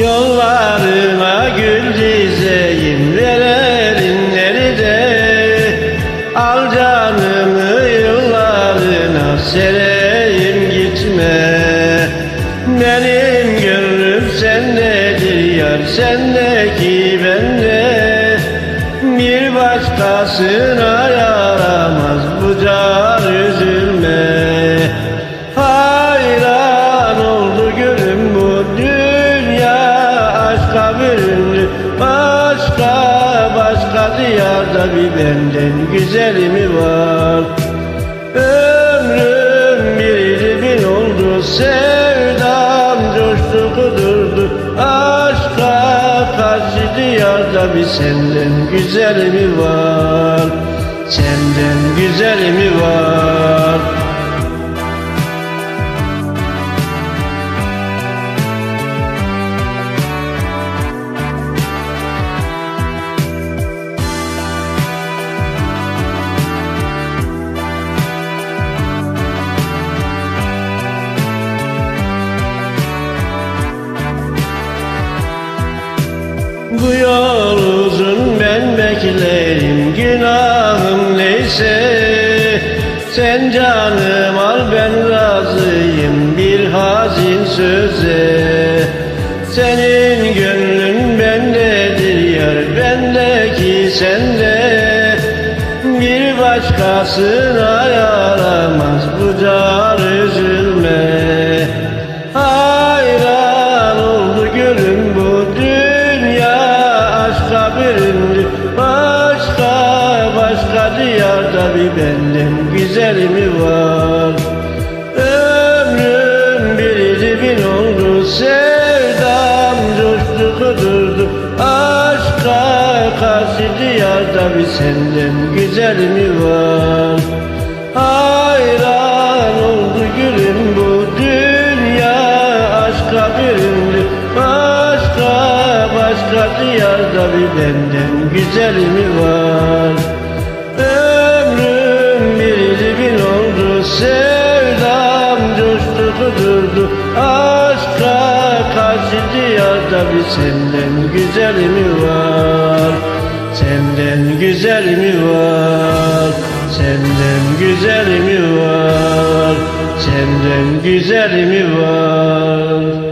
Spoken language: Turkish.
Yollarına gül dizeyim Velerin nerede Al canımı yıllarına Sereyim gitme. Benim gönlüm sendedir yar Sendeki bende. Bir başkasına yaramaz Bu can diyarda bir benden güzeli mi var? Ömrüm bir bin oldu sevdam coştu kudurdu. Aşka karşı diyarda bir senden güzeli mi var? Senden güzeli mi var Bu yol uzun ben beklerim günahım neyse. Sen canım al ben razıyım bir hazin söze. Senin gönlün bendedir yar bendeki sende. Bir başkasına yaramaz bu can üzülme benden güzeli mi var? Ömrüm bir bin oldu sevdam coştu kudurdu. Aşka karşı diyarda bir senden güzeli mi var? Hayran oldu gülüm bu dünya aşka büründü. Başka başka diyarda bir benden güzeli mi var senden güzeli mi var? Senden güzeli mi var? Senden güzeli mi var? Senden güzeli mi var